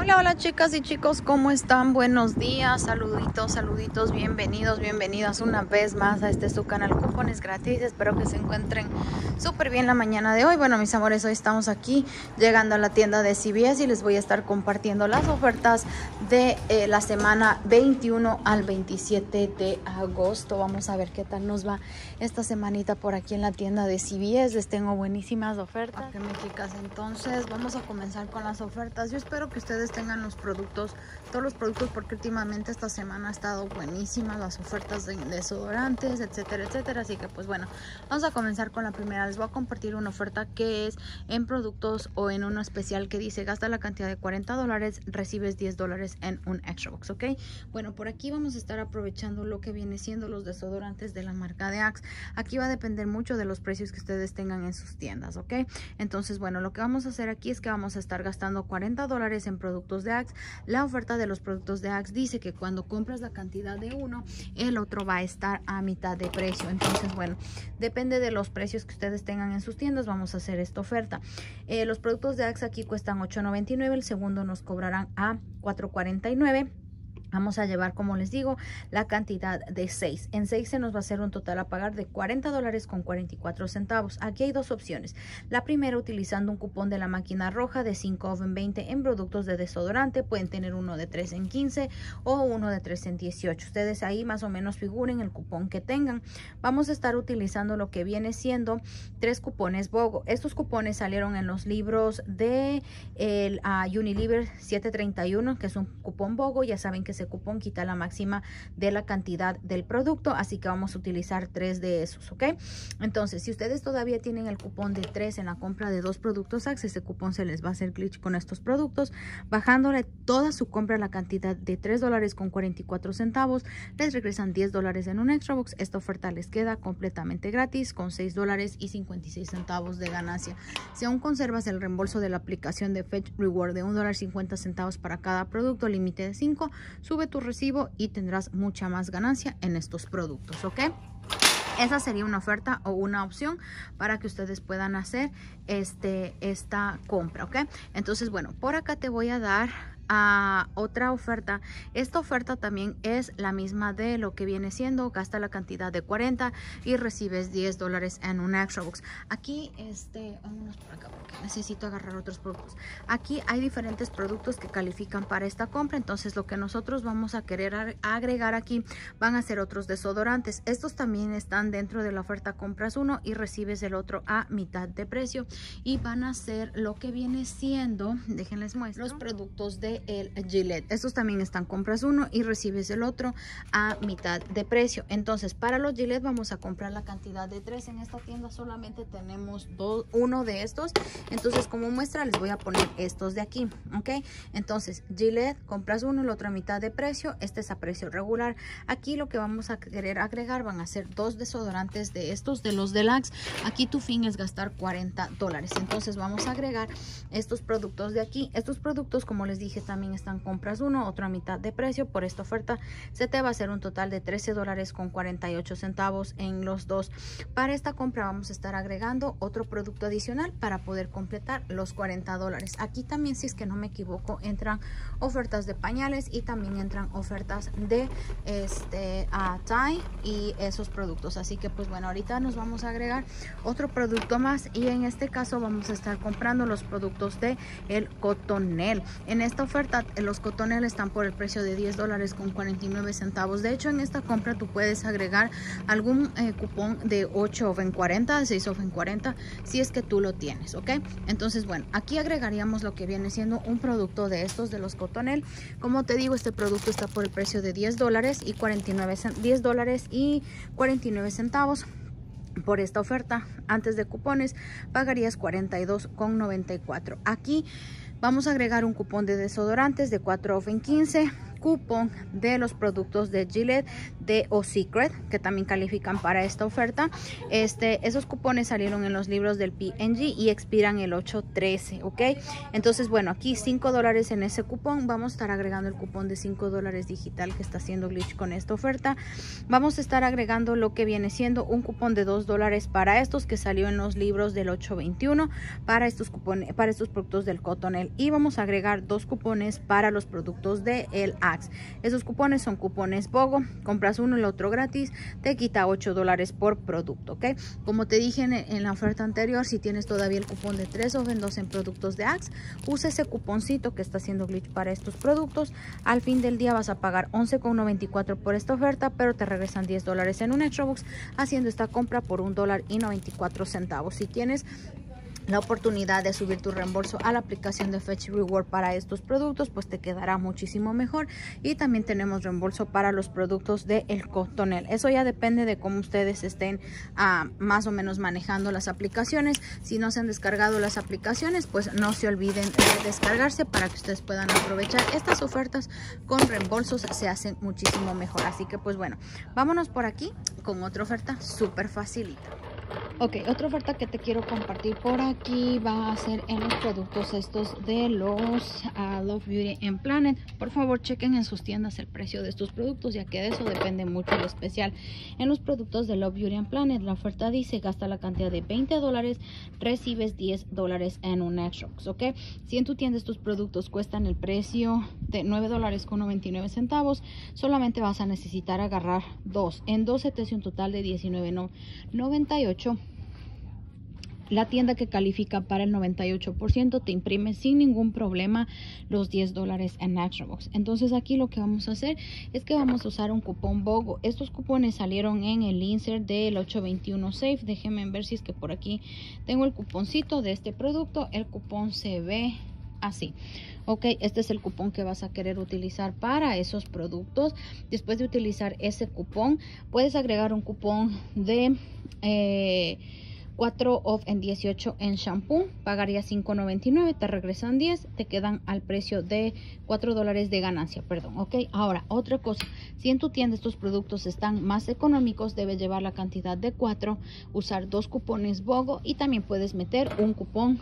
Hola, hola chicas y chicos, ¿cómo están? Buenos días, saluditos, saluditos, bienvenidos, bienvenidas una vez más a este su canal Cupones Gratis. Espero que se encuentren súper bien la mañana de hoy. Bueno, mis amores, hoy estamos aquí llegando a la tienda de CBS y les voy a estar compartiendo las ofertas de eh, la semana 21 al 27 de agosto. Vamos a ver qué tal nos va esta semanita por aquí en la tienda de CBS. Les tengo buenísimas ofertas. Ok, chicas, entonces vamos a comenzar con las ofertas. Yo espero que ustedes tengan los productos, todos los productos, porque últimamente esta semana ha estado buenísima las ofertas de desodorantes, etcétera, etcétera. Así que pues bueno, vamos a comenzar con la primera. Les voy a compartir una oferta que es en productos o en uno especial que dice gasta la cantidad de 40 dólares, recibes 10 dólares en un extra box, ¿ok? Bueno, por aquí vamos a estar aprovechando lo que viene siendo los desodorantes de la marca de Axe. Aquí va a depender mucho de los precios que ustedes tengan en sus tiendas, ¿ok? Entonces, bueno, lo que vamos a hacer aquí es que vamos a estar gastando 40 dólares en productos de Axe. La oferta de los productos de Axe dice que cuando compras la cantidad de uno, el otro va a estar a mitad de precio. Entonces, bueno, depende de los precios que ustedes tengan en sus tiendas, vamos a hacer esta oferta. Eh, los productos de Axe aquí cuestan $8.99, el segundo nos cobrarán a $4.49 Vamos a llevar, como les digo, la cantidad de 6. En 6 se nos va a hacer un total a pagar de 40 dólares con 44 centavos. Aquí hay dos opciones. La primera, utilizando un cupón de la máquina roja de 5 en 20 en productos de desodorante. Pueden tener uno de 3 en 15 o uno de 3 en 18. Ustedes ahí más o menos figuren el cupón que tengan. Vamos a estar utilizando lo que viene siendo tres cupones BOGO. Estos cupones salieron en los libros de el, uh, Unilever 731, que es un cupón BOGO. Ya saben que cupón quita la máxima de la cantidad del producto, así que vamos a utilizar tres de esos, ¿ok? Entonces, si ustedes todavía tienen el cupón de tres en la compra de dos productos Axe, ese cupón se les va a hacer glitch con estos productos, bajándole toda su compra a la cantidad de 3 dólares con 44 centavos, les regresan 10 dólares en un extra box. Esta oferta les queda completamente gratis con 6 dólares y 56 centavos de ganancia. Si aún conservas el reembolso de la aplicación de Fetch Reward de 1 dólar 50 centavos para cada producto, límite de 5, sube tu recibo y tendrás mucha más ganancia en estos productos, ¿ok? Esa sería una oferta o una opción para que ustedes puedan hacer este, esta compra, ¿ok? Entonces, bueno, por acá te voy a dar a otra oferta. Esta oferta también es la misma de lo que viene siendo, gasta la cantidad de 40 y recibes 10 dólares en un extra box. Aquí, este, vámonos por acá porque necesito agarrar otros productos. Aquí hay diferentes productos que califican para esta compra, entonces lo que nosotros vamos a querer agregar aquí van a ser otros desodorantes. Estos también están dentro de la oferta compras uno y recibes el otro a mitad de precio y van a ser lo que viene siendo, déjenles muestro, los productos de el Gillette. Estos también están compras uno y recibes el otro a mitad de precio. Entonces, para los Gillette vamos a comprar la cantidad de tres. En esta tienda solamente tenemos dos, uno de estos. Entonces, como muestra, les voy a poner estos de aquí, ¿ok? Entonces, Gillette, compras uno, el otro a mitad de precio. Este es a precio regular. Aquí lo que vamos a querer agregar van a ser dos desodorantes de estos, de los Deluxe. Aquí tu fin es gastar 40 dólares. Entonces, vamos a agregar estos productos de aquí. Estos productos, como les dije, también están compras uno, otro a mitad de precio. Por esta oferta se te va a hacer un total de 13 dólares con 48 centavos en los dos. Para esta compra vamos a estar agregando otro producto adicional para poder completar los 40 dólares. Aquí también, si es que no me equivoco, entran ofertas de pañales y también entran ofertas de este a tie y esos productos. Así que pues bueno, ahorita nos vamos a agregar otro producto más y en este caso vamos a estar comprando los productos de el cotonel. En esta oferta los cotones están por el precio de 10 dólares con 49 centavos. De hecho, en esta compra tú puedes agregar algún eh, cupón de 8 of en 40, 6 of en 40, si es que tú lo tienes, ¿ok? Entonces, bueno, aquí agregaríamos lo que viene siendo un producto de estos de los cotonel. Como te digo, este producto está por el precio de 10 dólares y 49 10 dólares y 49 centavos por esta oferta antes de cupones pagarías 42,94 aquí Vamos a agregar un cupón de desodorantes de 4 off en 15 cupón de los productos de Gillette de O Secret que también califican para esta oferta. Este, esos cupones salieron en los libros del PNG y expiran el 8-13, ¿ok? Entonces, bueno, aquí 5 dólares en ese cupón. Vamos a estar agregando el cupón de 5 dólares digital que está haciendo Glitch con esta oferta. Vamos a estar agregando lo que viene siendo un cupón de 2 dólares para estos que salió en los libros del 821 para estos cupones, para estos productos del Cotonel. Y vamos a agregar dos cupones para los productos de el Esos cupones son cupones BOGO. Compras uno y el otro gratis. Te quita 8 dólares por producto, ¿ok? Como te dije en, la oferta anterior, si tienes todavía el cupón de 3 o 2 en productos de Axe, usa ese cuponcito que está haciendo Glitch para estos productos. Al fin del día vas a pagar 11,94 por esta oferta, pero te regresan 10 dólares en un Extrabox haciendo esta compra por un dólar y 94 centavos. Si tienes la oportunidad de subir tu reembolso a la aplicación de Fetch Reward para estos productos, pues te quedará muchísimo mejor. Y también tenemos reembolso para los productos de El Cotonel. Eso ya depende de cómo ustedes estén ah, más o menos manejando las aplicaciones. Si no se han descargado las aplicaciones, pues no se olviden de descargarse para que ustedes puedan aprovechar estas ofertas con reembolsos. Se hacen muchísimo mejor. Así que pues bueno, vámonos por aquí con otra oferta súper facilita. Ok, otra oferta que te quiero compartir por aquí va a ser en los productos estos de los uh, Love Beauty and Planet. Por favor, chequen en sus tiendas el precio de estos productos, ya que de eso depende mucho el especial. En los productos de Love Beauty and Planet, la oferta dice gasta la cantidad de 20 dólares, recibes 10 dólares en un Xbox, ¿ok? Si en tu tienda estos productos cuestan el precio de 9 dólares con 99 centavos, solamente vas a necesitar agarrar dos. En dos se te hace un total de 19.98 la tienda que califica para el 98% te imprime sin ningún problema los 10 dólares en Naturalbox. Entonces aquí lo que vamos a hacer es que vamos a usar un cupón BOGO. Estos cupones salieron en el insert del 821 Safe. Déjenme ver si es que por aquí tengo el cuponcito de este producto. El cupón se ve así ok este es el cupón que vas a querer utilizar para esos productos después de utilizar ese cupón puedes agregar un cupón de eh, 4 off en 18 en shampoo, pagaría 5.99, te regresan 10, te quedan al precio de 4 dólares de ganancia, perdón, ok. Ahora, otra cosa, si en tu tienda estos productos están más económicos, debes llevar la cantidad de 4, usar dos cupones BOGO y también puedes meter un cupón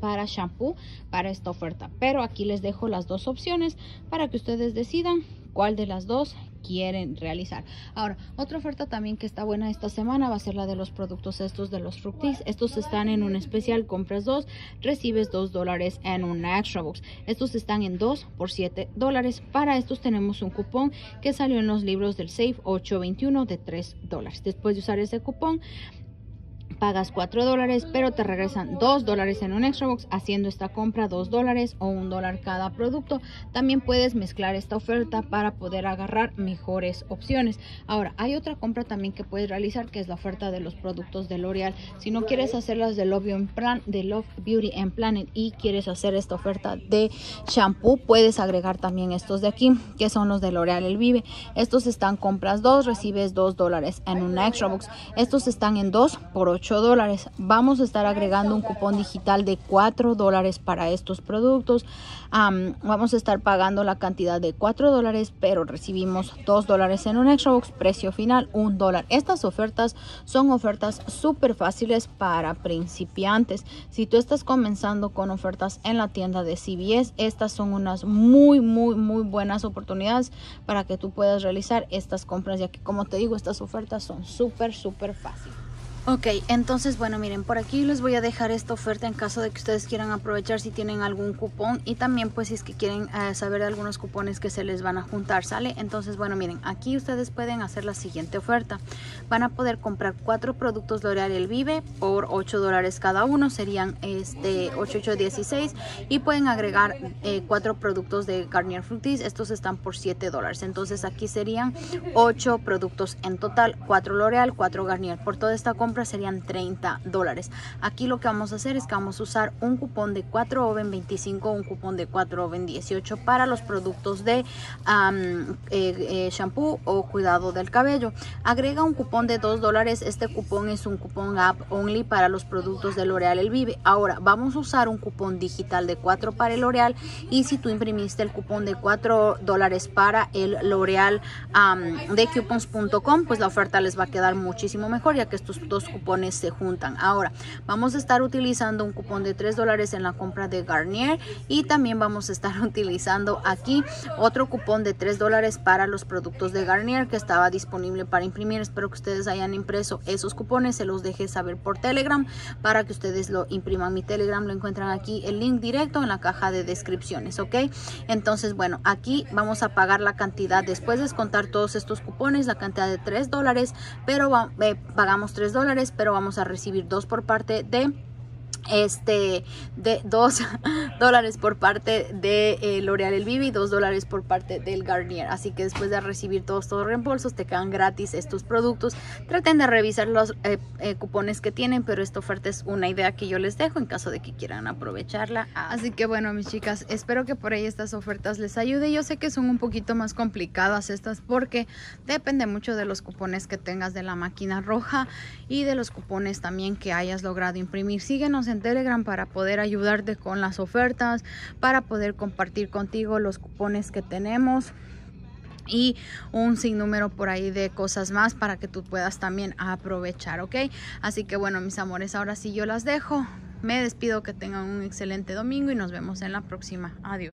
para shampoo para esta oferta. Pero aquí les dejo las dos opciones para que ustedes decidan cuál de las dos quieren realizar. Ahora, otra oferta también que está buena esta semana va a ser la de los productos estos de los fructis. Estos están en un especial, compras dos, recibes dos dólares en una extra box. Estos están en dos por 7 dólares. Para estos tenemos un cupón que salió en los libros del Safe 821 de 3 dólares. Después de usar ese cupón, pagas 4 dólares, pero te regresan 2 dólares en un extra box haciendo esta compra 2 dólares o 1 dólar cada producto. También puedes mezclar esta oferta para poder agarrar mejores opciones. Ahora, hay otra compra también que puedes realizar que es la oferta de los productos de L'Oreal. Si no quieres hacerlas de Love, de Love Beauty and Planet y quieres hacer esta oferta de shampoo, puedes agregar también estos de aquí, que son los de L'Oreal El Vive. Estos están compras 2, recibes 2 dólares en una extra box. Estos están en 2 por 8 dólares. Vamos a estar agregando un cupón digital de 4 dólares para estos productos. vamos a estar pagando la cantidad de 4 dólares, pero recibimos 2 dólares en un extra box. Precio final 1 dólar. Estas ofertas son ofertas súper fáciles para principiantes. Si tú estás comenzando con ofertas en la tienda de CBS, estas son unas muy, muy, muy buenas oportunidades para que tú puedas realizar estas compras, ya que como te digo, estas ofertas son súper, súper fáciles. Ok, entonces bueno miren, por aquí les voy a dejar esta oferta en caso de que ustedes quieran aprovechar si tienen algún cupón y también pues si es que quieren eh, saber algunos cupones que se les van a juntar, ¿sale? Entonces bueno miren, aquí ustedes pueden hacer la siguiente oferta. Van a poder comprar cuatro productos L'Oreal El Vive por 8 dólares cada uno, serían este 8816 y pueden agregar eh, cuatro productos de Garnier Fructis, estos están por 7 dólares. Entonces aquí serían 8 productos en total, 4 L'Oreal, 4 Garnier. Por toda esta compra compra serían 30 dólares. Aquí lo que vamos a hacer es que vamos a usar un cupón de 4 Oven 25, un cupón de 4 Oven 18 para los productos de um, shampoo o cuidado del cabello. Agrega un cupón de 2 dólares. Este cupón es un cupón app only para los productos de L'Oreal El Vive. Ahora vamos a usar un cupón digital de 4 para el L'Oreal y si tú imprimiste el cupón de 4 dólares para el L'Oreal um, de coupons.com, pues la oferta les va a quedar muchísimo mejor ya que estos dos cupones se juntan. Ahora vamos a estar utilizando un cupón de 3 dólares en la compra de Garnier y también vamos a estar utilizando aquí otro cupón de 3 dólares para los productos de Garnier que estaba disponible para imprimir. Espero que ustedes hayan impreso esos cupones, se los deje saber por Telegram para que ustedes lo impriman. Mi Telegram lo encuentran aquí el link directo en la caja de descripciones, ¿ok? Entonces, bueno, aquí vamos a pagar la cantidad después de descontar todos estos cupones, la cantidad de 3 dólares, pero eh, pagamos 3 dólares, pero vamos a recibir dos por parte de este de 2 dólares por parte de eh, L'Oreal El Vivi y 2 dólares por parte del Garnier. Así que después de recibir todos estos reembolsos te quedan gratis estos productos. Traten de revisar los eh, eh, cupones que tienen pero esta oferta es una idea que yo les dejo en caso de que quieran aprovecharla. Así que bueno mis chicas espero que por ahí estas ofertas les ayude. Yo sé que son un poquito más complicadas estas porque depende mucho de los cupones que tengas de la máquina roja y de los cupones también que hayas logrado imprimir. Síguenos en Telegram para poder ayudarte con las ofertas, para poder compartir contigo los cupones que tenemos y un sinnúmero por ahí de cosas más para que tú puedas también aprovechar, ¿ok? Así que bueno, mis amores, ahora sí yo las dejo. Me despido, que tengan un excelente domingo y nos vemos en la próxima. Adiós.